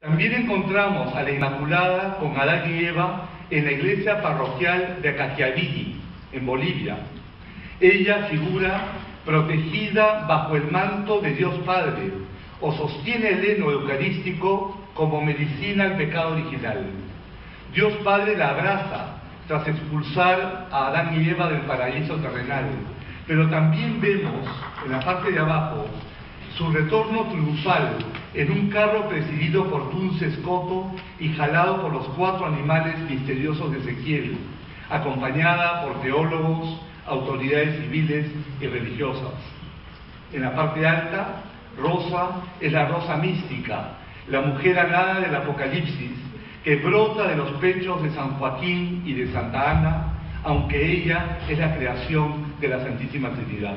También encontramos a la Inmaculada con Adán y Eva en la iglesia parroquial de Acaquiaviri, en Bolivia. Ella figura protegida bajo el manto de Dios Padre o sostiene el heno eucarístico como medicina al pecado original. Dios Padre la abraza tras expulsar a Adán y Eva del paraíso terrenal, pero también vemos en la parte de abajo su retorno triunfal en un carro presidido por Tunce Escoto y jalado por los cuatro animales misteriosos de Ezequiel, acompañada por teólogos, autoridades civiles y religiosas. En la parte alta, Rosa es la rosa mística, la mujer alada del Apocalipsis, que brota de los pechos de San Joaquín y de Santa Ana, aunque ella es la creación de la Santísima Trinidad.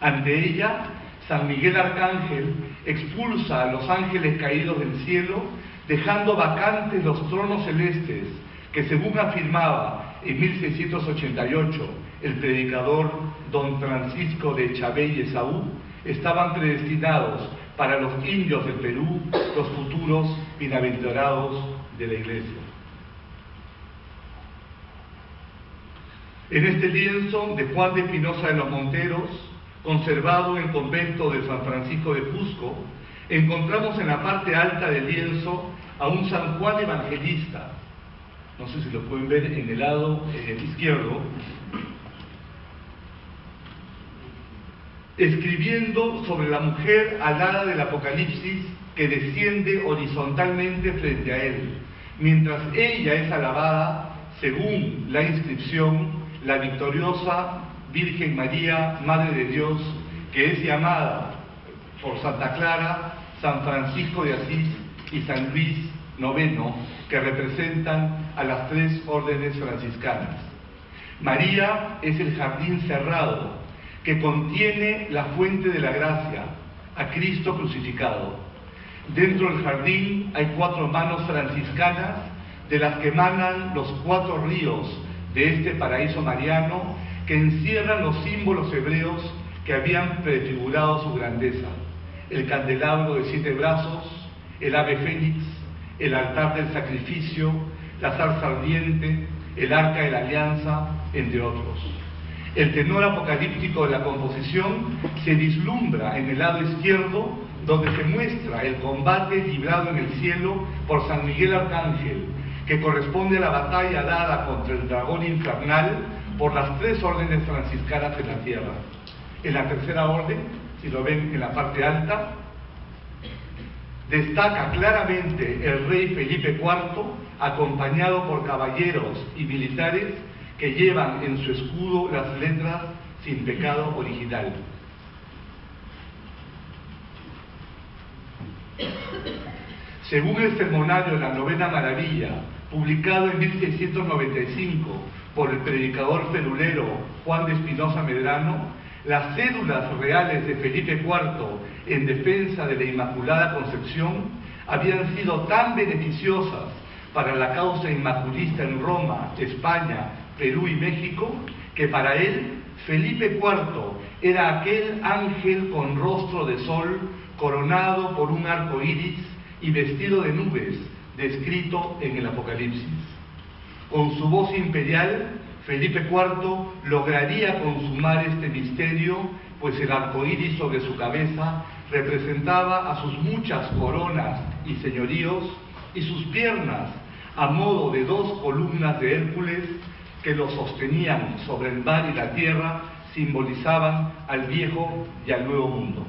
Ante ella San Miguel Arcángel expulsa a los ángeles caídos del cielo, dejando vacantes los tronos celestes que según afirmaba en 1688 el predicador don Francisco de Chabey Esaú, estaban predestinados para los indios del Perú, los futuros bienaventurados de la Iglesia. En este lienzo de Juan de Espinosa de los Monteros, conservado en el convento de San Francisco de Cusco, encontramos en la parte alta del lienzo a un San Juan Evangelista, no sé si lo pueden ver en el lado eh, izquierdo, escribiendo sobre la mujer alada del Apocalipsis que desciende horizontalmente frente a él, mientras ella es alabada, según la inscripción, la victoriosa Virgen María, Madre de Dios, que es llamada por Santa Clara, San Francisco de Asís y San Luis IX, que representan a las tres órdenes franciscanas. María es el jardín cerrado que contiene la fuente de la gracia, a Cristo crucificado. Dentro del jardín hay cuatro manos franciscanas de las que emanan los cuatro ríos de este paraíso mariano que encierran los símbolos hebreos que habían prefigurado su grandeza. El candelabro de siete brazos, el ave fénix, el altar del sacrificio, la zarza ardiente, el arca de la alianza, entre otros. El tenor apocalíptico de la composición se vislumbra en el lado izquierdo, donde se muestra el combate librado en el cielo por San Miguel Arcángel, que corresponde a la batalla dada contra el dragón infernal por las tres órdenes franciscanas en la tierra. En la tercera orden, si lo ven en la parte alta, destaca claramente el rey Felipe IV, acompañado por caballeros y militares que llevan en su escudo las letras sin pecado original. Según el sermonario de la novena maravilla, publicado en 1695 por el predicador perulero Juan de Espinosa Medrano, las cédulas reales de Felipe IV en defensa de la Inmaculada Concepción habían sido tan beneficiosas para la causa inmaculista en Roma, España, Perú y México, que para él Felipe IV era aquel ángel con rostro de sol, coronado por un arco iris y vestido de nubes, descrito en el Apocalipsis. Con su voz imperial, Felipe IV lograría consumar este misterio, pues el arco iris sobre su cabeza representaba a sus muchas coronas y señoríos, y sus piernas, a modo de dos columnas de Hércules que lo sostenían sobre el mar y la tierra, simbolizaban al viejo y al nuevo mundo.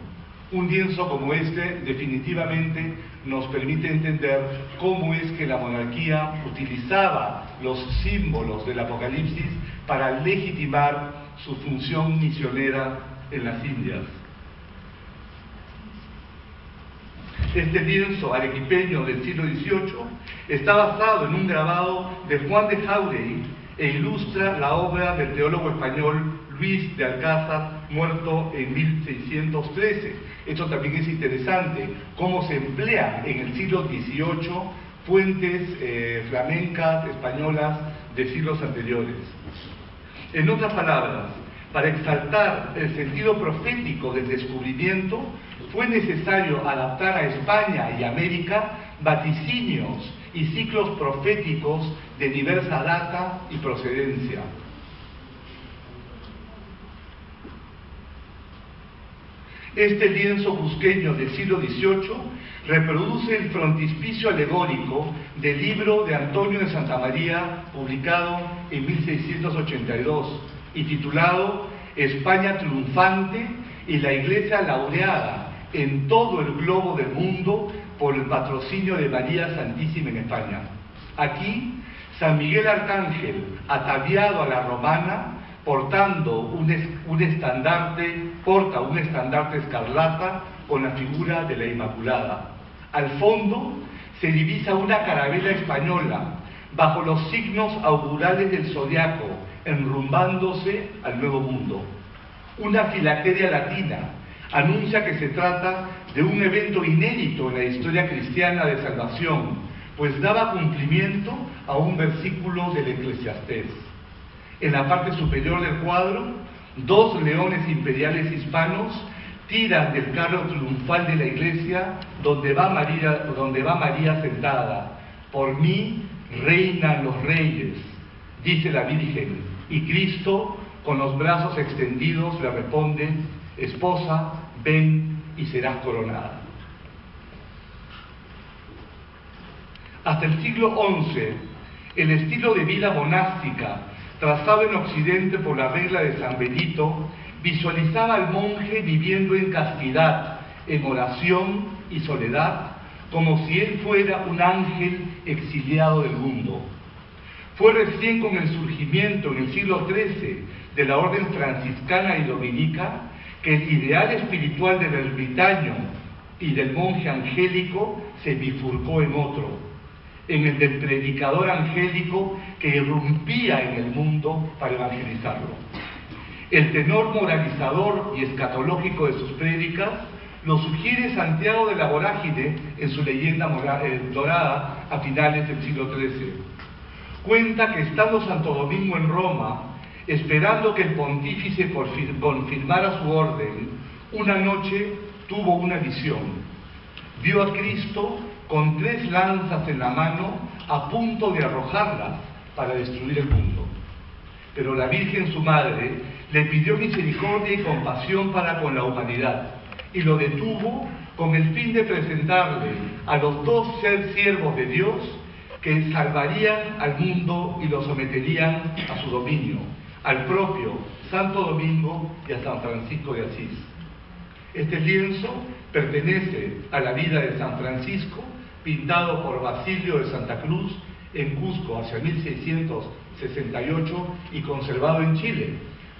Un lienzo como este definitivamente nos permite entender cómo es que la monarquía utilizaba los símbolos del Apocalipsis para legitimar su función misionera en las Indias. Este lienzo arequipeño del siglo XVIII está basado en un grabado de Juan de Jauregui e ilustra la obra del teólogo español Luis de Alcázar, muerto en 1613. Esto también es interesante, cómo se emplea en el siglo XVIII fuentes eh, flamencas, españolas de siglos anteriores. En otras palabras, para exaltar el sentido profético del descubrimiento, fue necesario adaptar a España y América vaticinios y ciclos proféticos de diversa data y procedencia. Este lienzo cusqueño del siglo XVIII reproduce el frontispicio alegórico del libro de Antonio de Santa María, publicado en 1682 y titulado España triunfante y la Iglesia laureada en todo el globo del mundo por el patrocinio de María Santísima en España. Aquí, San Miguel Arcángel, ataviado a la romana, portando un, estandarte, porta un estandarte escarlata con la figura de la Inmaculada. Al fondo se divisa una carabela española bajo los signos augurales del zodiaco, enrumbándose al nuevo mundo. Una filacteria latina anuncia que se trata de un evento inédito en la historia cristiana de salvación, pues daba cumplimiento a un versículo del Eclesiastés. En la parte superior del cuadro, dos leones imperiales hispanos tiran del carro triunfal de la iglesia donde va María, donde va María sentada. Por mí reinan los reyes, dice la Virgen, y Cristo con los brazos extendidos le responde, esposa, ven y serás coronada. Hasta el siglo XI, el estilo de vida monástica trazado en Occidente por la regla de San Benito visualizaba al monje viviendo en castidad, en oración y soledad, como si él fuera un ángel exiliado del mundo. Fue recién con el surgimiento en el siglo XIII de la orden franciscana y dominica que el ideal espiritual del ermitaño y del monje angélico se bifurcó en otro, en el del predicador angélico que irrumpía en el mundo para evangelizarlo. El tenor moralizador y escatológico de sus prédicas lo sugiere Santiago de la Vorágine en su leyenda eh, dorada a finales del siglo XIII. Cuenta que estando Santo Domingo en Roma, esperando que el pontífice confirmara su orden, una noche tuvo una visión. Vio a Cristo con tres lanzas en la mano a punto de arrojarlas para destruir el mundo. Pero la Virgen, su madre, le pidió misericordia y compasión para con la humanidad y lo detuvo con el fin de presentarle a los dos ser siervos de Dios que salvarían al mundo y lo someterían a su dominio, al propio Santo Domingo y a San Francisco de Asís. Este lienzo pertenece a la vida de San Francisco, pintado por Basilio de Santa Cruz en Cusco hacia 1668 y conservado en Chile.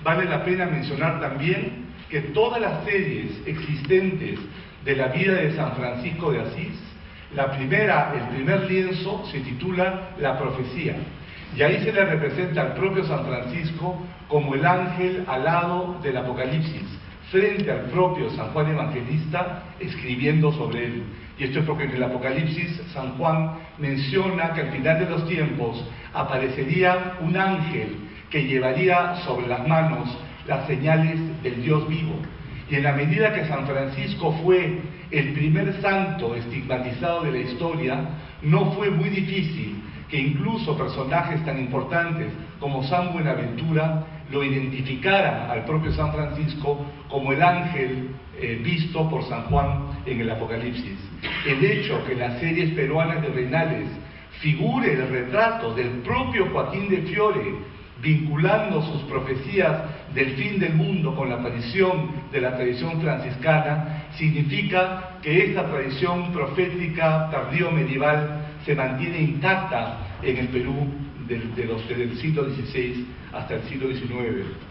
Vale la pena mencionar también que todas las series existentes de la vida de San Francisco de Asís, la primera, el primer lienzo se titula La profecía, y ahí se le representa al propio San Francisco como el ángel alado del Apocalipsis, frente al propio San Juan Evangelista escribiendo sobre él. Y esto es porque en el Apocalipsis San Juan menciona que al final de los tiempos aparecería un ángel que llevaría sobre las manos las señales del Dios vivo. Y en la medida que San Francisco fue el primer santo estigmatizado de la historia, no fue muy difícil que incluso personajes tan importantes como San Buenaventura lo identificaran al propio San Francisco como el ángel eh, visto por San Juan en el Apocalipsis. El hecho que las series peruanas de Reinales figure el retrato del propio Joaquín de Fiore vinculando sus profecías del fin del mundo con la aparición de la tradición franciscana, significa que esta tradición profética tardío medieval se mantiene intacta en el Perú del, del siglo XVI hasta el siglo XIX.